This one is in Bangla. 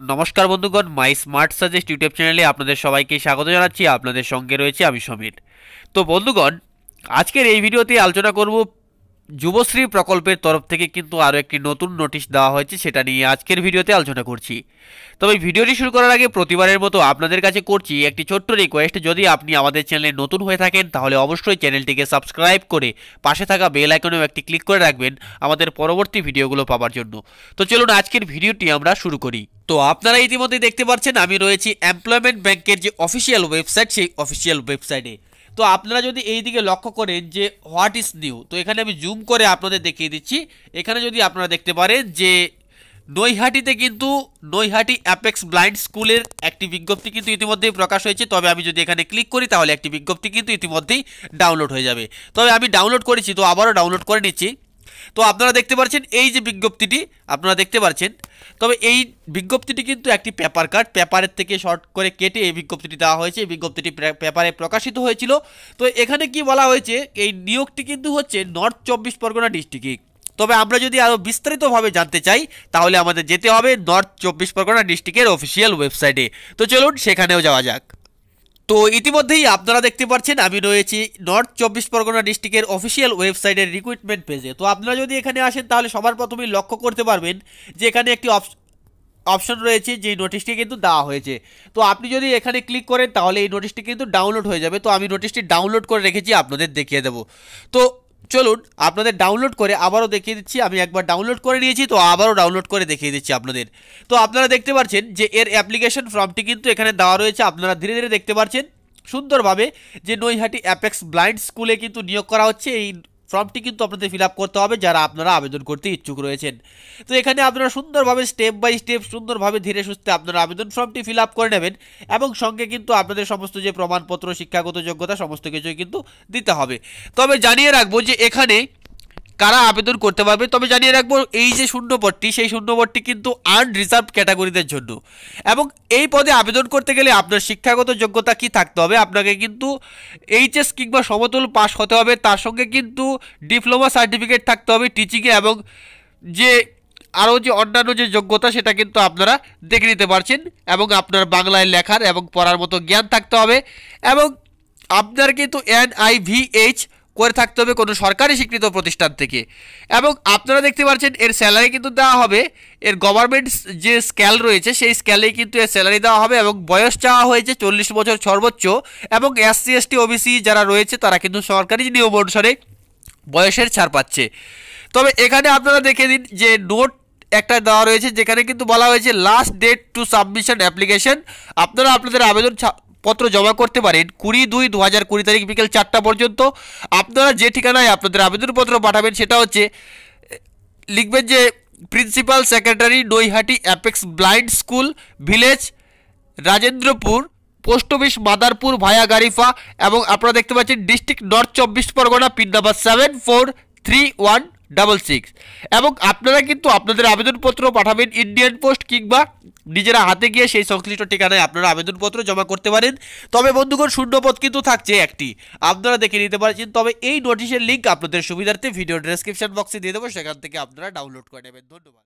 নমস্কার বন্ধুগণ, মাই স্মার্ট সাজেস্ট ইউটিউব চ্যানেলে আপনাদের সবাইকে স্বাগত জানাচ্ছি। আপনাদের সঙ্গে রয়েছে আমি সমীর। তো বন্ধুগণ, আজকের এই ভিডিওতে আলোচনা করব যুবশ্রী প্রকল্পের তরফ থেকে কিন্তু আরও একটি নতুন নোটিশ দেওয়া হয়েছে, সেটা নিয়ে আজকের ভিডিওতে আলোচনা করছি। তবে ভিডিওটি শুরু করার আগে প্রতিবারের মতো আপনাদের কাছে করছি একটি ছোট্ট রিকোয়েস্ট যদি আপনি আমাদের চ্যানেলে নতুন হয়ে থাকেন, তাহলে অবশ্যই চ্যানেলটিকে সাবস্ক্রাইব করে পাশে থাকা বেল আইকনেও একটি ক্লিক করে রাখবেন আমাদের পরবর্তী ভিডিওগুলো পাওয়ার জন্য। তো চলুন আজকের ভিডিওটি আমরা শুরু করি। তো আপনারা ইতিমধ্যে দেখতে পাচ্ছেন, আমি রয়েছি এমপ্লয়মেন্ট ব্যাংকের যে অফিসিয়াল ওয়েবসাইট সেই অফিসিয়াল ওয়েবসাইটে তো আপনারা যদি এই দিকে লক্ষ্য করেন যে হোয়াট ইজ নিউ, তো এখানে আমি জুম করে আপনাদের দেখিয়ে দিচ্ছি। এখানে যদি আপনারা দেখতে পারেন যে নৈহাটিতে কিন্তু নৈহাটি অ্যাপেক্স ব্লাইন্ড স্কুলের একটি বিজ্ঞপ্তি কিন্তু ইতিমধ্যেই প্রকাশ হয়েছে। তবে আমি যদি এখানে ক্লিক করি, তাহলে একটি বিজ্ঞপ্তি কিন্তু ইতিমধ্যেই ডাউনলোড হয়ে যাবে। তবে আমি ডাউনলোড করেছি, তো আবারও ডাউনলোড করে নিচ্ছি। তো আপনারা দেখতে পাচ্ছেন এই যে বিজ্ঞপ্তিটি, আপনারা দেখতে পাচ্ছেন তবে এই বিজ্ঞপ্তিটি কিন্তু একটি পেপার কার্ড, পেপারের থেকে শর্ট করে কেটে এই বিজ্ঞপ্তিটি দেওয়া হয়েছে। এই বিজ্ঞপ্তিটি পেপারে প্রকাশিত হয়েছিল। তো এখানে কি বলা হয়েছে, এই নিয়োগটি কিন্তু হচ্ছে নর্থ চব্বিশ পরগনা ডিস্ট্রিক্টে। তবে আমরা যদি আরও বিস্তারিতভাবে জানতে চাই, তাহলে আমাদের যেতে হবে নর্থ চব্বিশ পরগনা ডিস্ট্রিক্টের অফিসিয়াল ওয়েবসাইটে। তো চলুন সেখানেও যাওয়া যাক। তো ইতিমধ্যেই আপনারা দেখতে পাচ্ছেন, আমি রয়েছি নর্থ চব্বিশ পরগনা ডিস্ট্রিক্টের অফিসিয়াল ওয়েবসাইটের রিক্রুটমেন্ট পেজে তো আপনারা যদি এখানে আসেন, তাহলে সবার প্রথমেই লক্ষ্য করতে পারবেন যে এখানে একটি অপশন রয়েছে, যে নোটিশটি কিন্তু দেওয়া হয়েছে। তো আপনি যদি এখানে ক্লিক করেন, তাহলে এই নোটিশটি কিন্তু ডাউনলোড হয়ে যাবে। তো আমি নোটিশটি ডাউনলোড করে রেখেছি, আপনাদের দেখিয়ে দেবো। তো চলুন আপনাদের ডাউনলোড করে আবারও দেখিয়ে দিচ্ছি। আমি একবার ডাউনলোড করে নিয়েছি, তো আবারও ডাউনলোড করে দেখিয়ে দিচ্ছি আপনাদের। তো আপনারা দেখতে পাচ্ছেন যে এর অ্যাপ্লিকেশন ফর্মটি কিন্তু এখানে দেওয়া রয়েছে, আপনারা ধীরে ধীরে দেখতে পাচ্ছেন। সুন্দরভাবে যে নৈহাটি অ্যাপেক্স ব্লাইন্ড স্কুলে কিন্তু নিয়োগ করা হচ্ছে, এই ফর্মটি কিন্তু আপনাদের ফিল করতে হবে যারা আপনারা আবেদন করতে ইচ্ছুক রয়েছেন। তো এখানে আপনারা সুন্দরভাবে স্টেপ বাই স্টেপ সুন্দরভাবে ধীরে সুস্থে আপনারা আবেদন ফর্মটি ফিল করে নেবেন এবং সঙ্গে কিন্তু আপনাদের সমস্ত যে প্রমাণপত্র, শিক্ষাগত যোগ্যতা, সমস্ত কিছুই কিন্তু দিতে হবে। তবে জানিয়ে রাখব যে এখানে কারা আবেদন করতে পারবে? তবে জানিয়ে রাখব, এই যে শূন্যপদটি, সেই শূন্যপদটি কিন্তু আনরিজার্ভ ক্যাটাগরিদের জন্য। এবং এই পদে আবেদন করতে গেলে আপনার শিক্ষাগত যোগ্যতা কি থাকতে হবে? আপনাকে কিন্তু এইচএস কিংবা সমতুল পাস হতে হবে। তার সঙ্গে কিন্তু ডিপ্লোমা সার্টিফিকেট থাকতে হবে টিচিংয়ে এবং যে আরও যে অন্যান্য যে যোগ্যতা, সেটা কিন্তু আপনারা দেখে নিতে পারছেন এবং আপনার বাংলায় লেখার এবং পড়ার মতো জ্ঞান থাকতে হবে। এবং আপনার কিন্তু এনআইভিএইচ করে থাকতে হবে কোনো সরকারি স্বীকৃত প্রতিষ্ঠান থেকে। এবং আপনারা দেখতে পাচ্ছেন, এর স্যালারি কিন্তু দেওয়া হবে। এর গভর্নমেন্ট যে স্কেল রয়েছে, সেই স্কেলেই কিন্তু এর স্যালারি দেওয়া হবে এবং বয়স চাওয়া হয়েছে চল্লিশ বছর সর্বোচ্চ এবং এসসি এসটি ওবিসি যারা রয়েছে, তারা কিন্তু সরকারি নিয়ম অনুসারে বয়সের ছাড় পাচ্ছে। তবে এখানে আপনারা দেখে দিন যে নোট একটা দেওয়া রয়েছে, যেখানে কিন্তু বলা হয়েছে last date to submission application আপনারা আপনাদের আবেদন পত্র জমা করতে পারেন কুড়ি দুই দু হাজার কুড়ি তারিখ বিকেল চারটা পর্যন্ত। আপনারা যে ঠিকানায় আপনাদের আবেদনপত্র পাঠাবেন সেটা হচ্ছে, লিখবেন যে principal secretary Naihati apex blind school village, Rajendrapur, post office Madarpur via Garifa এবং আপনারা দেখতে পাচ্ছেন ডিস্ট্রিক্ট নর্থ চব্বিশ Pargana pin number seven four three one double six. এবং আপনারা কিন্তু আপনাদের আবেদনপত্র পাঠাবেন ইন্ডিয়ান পোস্ট কিংবা নিজেরা হাতে গিয়ে সেই সংশ্লিষ্ট ঠিকানায় আপনারা আবেদনপত্র জমা করতে পারেন। তবে বন্ধুগণ, শূন্যপদ কিন্তু থাকছে একটি। আপনারা দেখে নিতে পারছেন, তবে এই নোটিশের লিঙ্ক আপনাদের সুবিধার্থে ভিডিও ডেসক্রিপশন বক্সে দিয়ে দেবো, সেখান থেকে আপনারা ডাউনলোড করে নেবেন। ধন্যবাদ।